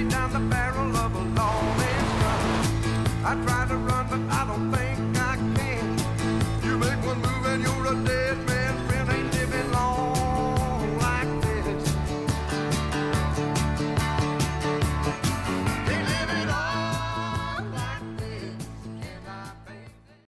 Straight down the barrel of a lawless. I try to run, but I don't think